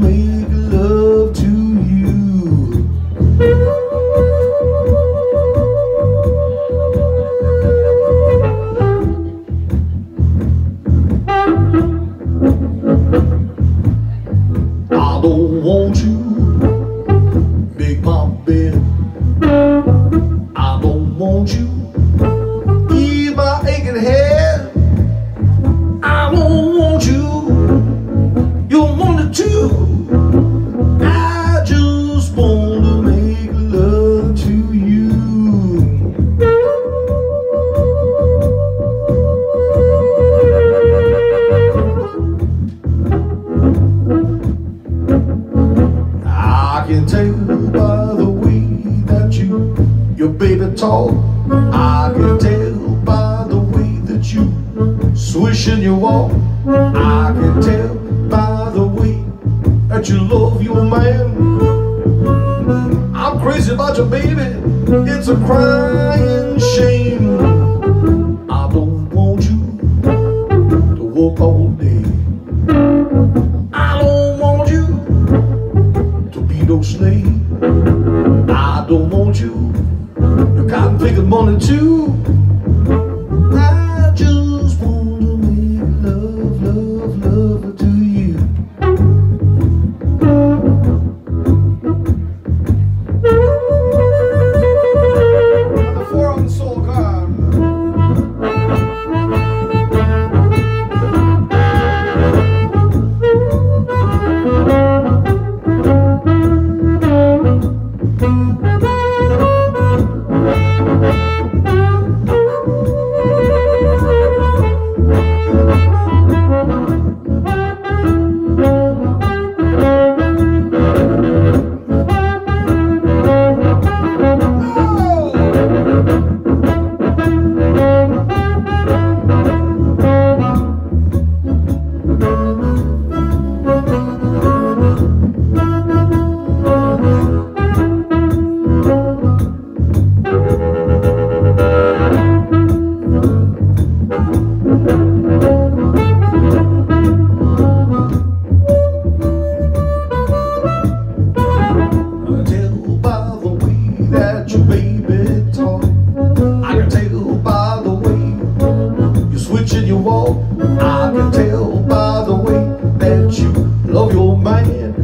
me. I can tell by the way that you, your baby talk. I can tell by the way that you swishing your walk. I can tell by the way that you love your man. I'm crazy about your baby. It's a crying shame. I don't want you to walk away. one, two. your man